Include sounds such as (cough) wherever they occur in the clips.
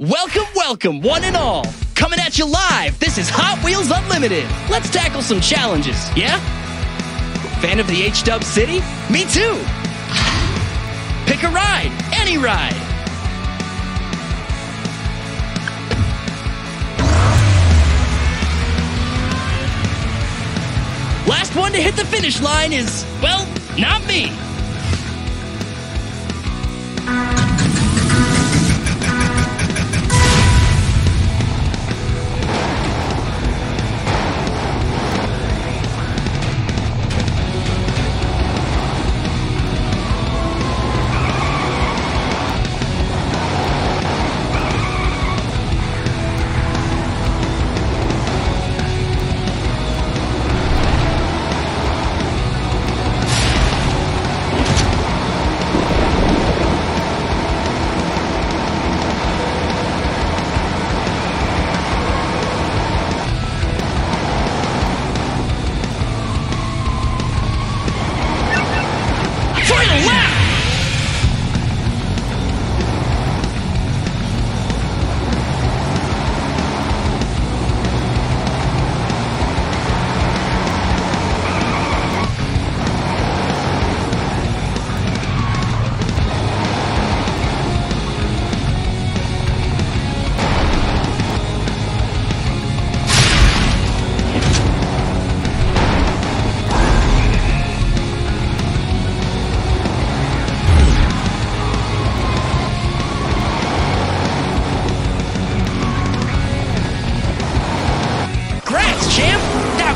Welcome, welcome, one and all. Coming at you live, this is Hot Wheels Unlimited. Let's tackle some challenges, yeah? Fan of the H-Dub City? Me too. Pick a ride, any ride. Last one to hit the finish line is, well, not me.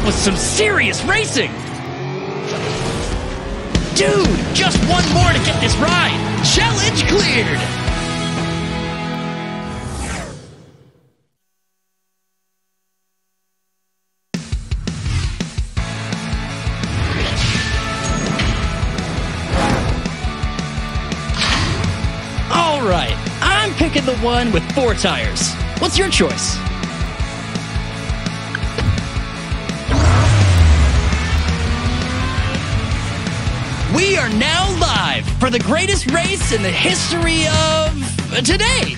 Was some serious racing! Dude, just one more to get this ride! Challenge cleared! Alright, I'm picking the one with four tires. What's your choice? We are now live for the greatest race in the history of today.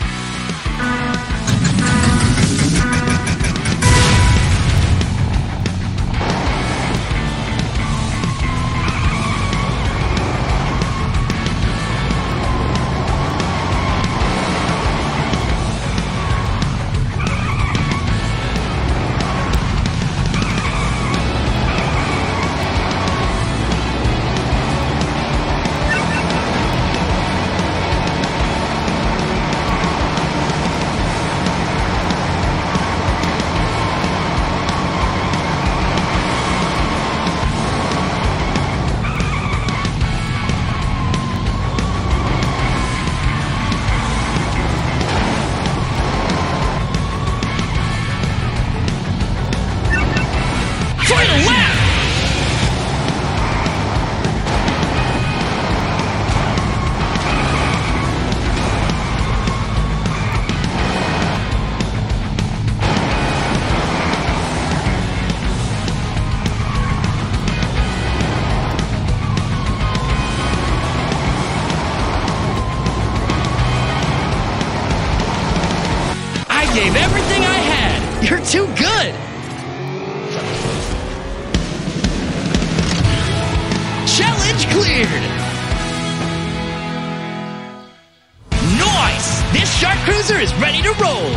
Nice! This Sharkruiser is ready to roll!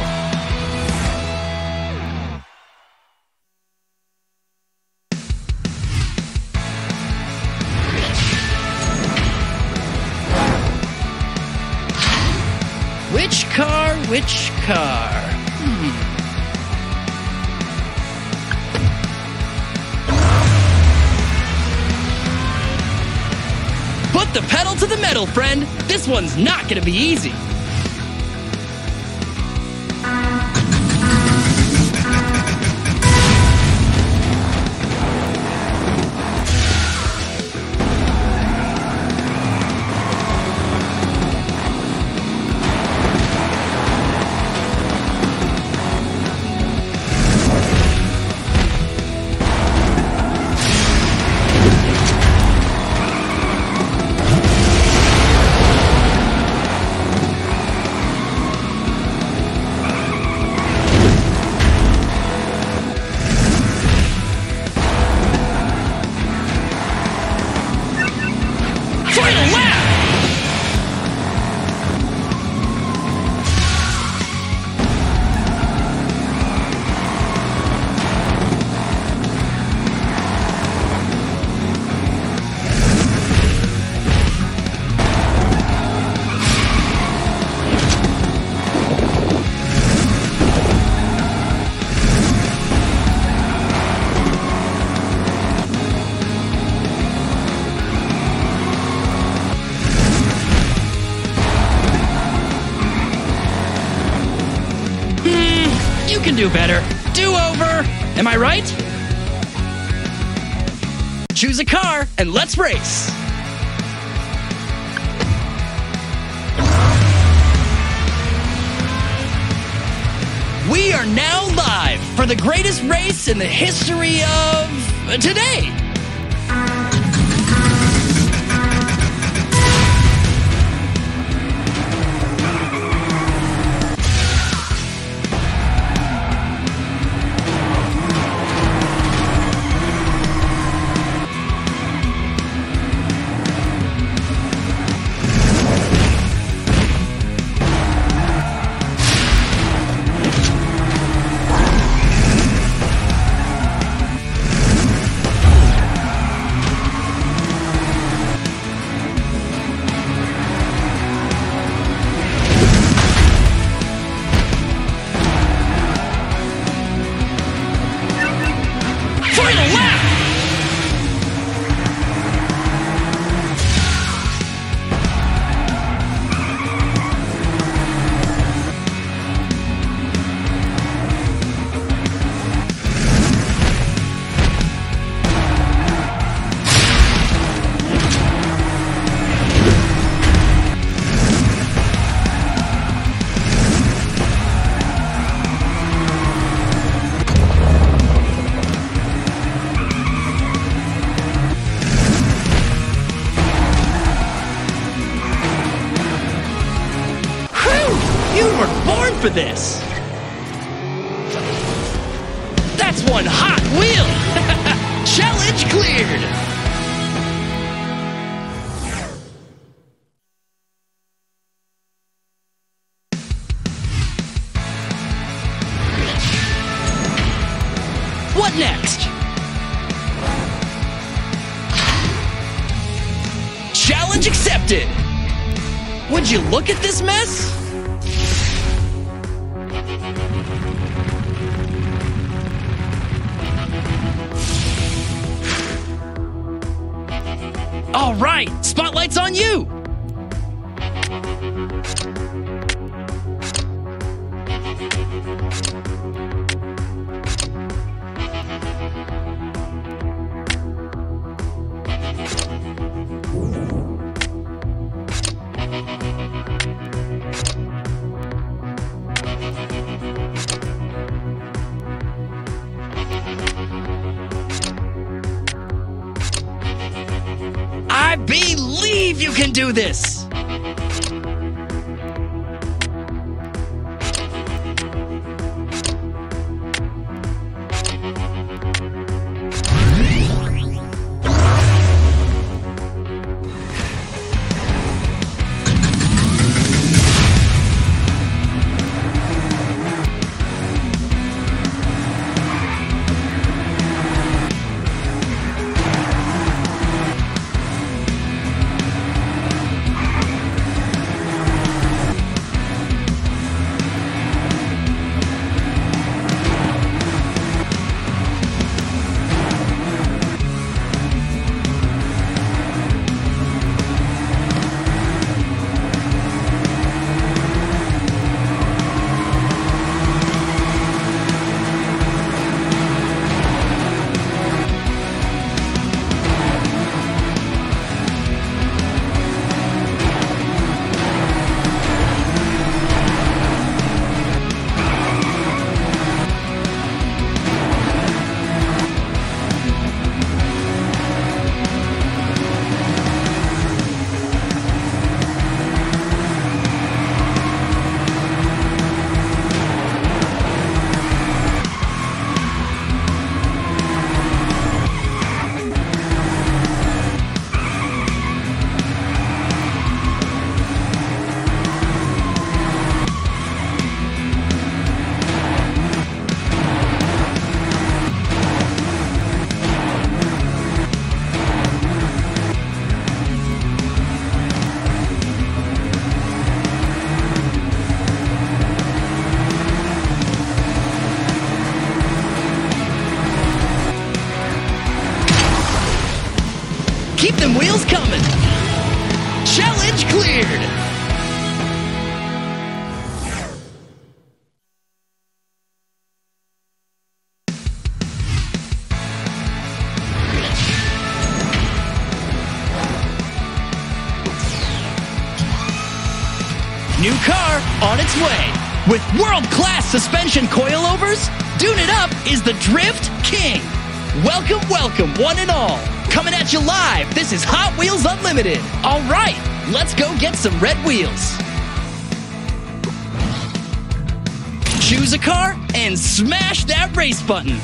Which car, which car? Put the pedal to the metal, friend. This one's not gonna be easy. Do better. Do over. Am I right? Choose a car and let's race. We are now live for the greatest race in the history of today. For this! That's one hot wheel! (laughs) Challenge cleared! What next? Challenge accepted! Would you look at this mess? All right, spotlight's on you. I believe you can do this. On its way. With world-class suspension coilovers, Dune It Up is the Drift King. Welcome, welcome, one and all. Coming at you live, this is Hot Wheels Unlimited. All right, let's go get some red wheels. Choose a car and smash that race button.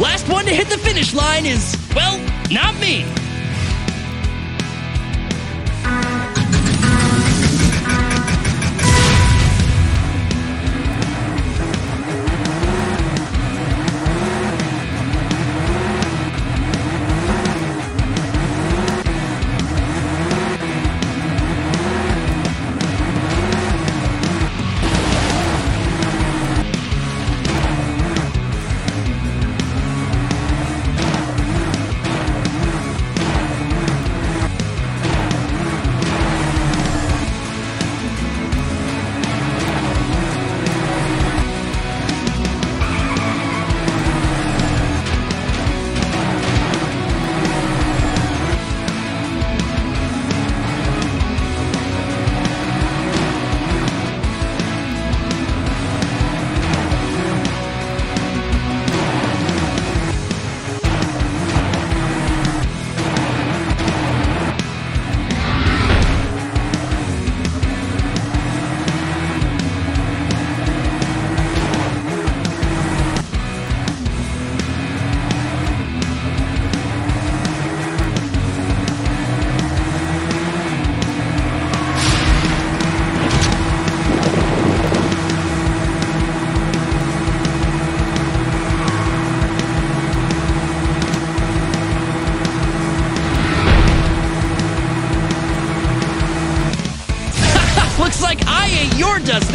Last one to hit the finish line is, well, not me.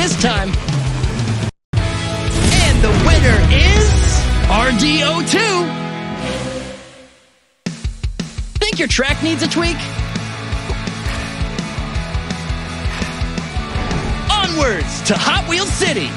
This time. And the winner is RDO2. Think your track needs a tweak? Onwards to Hot Wheels City.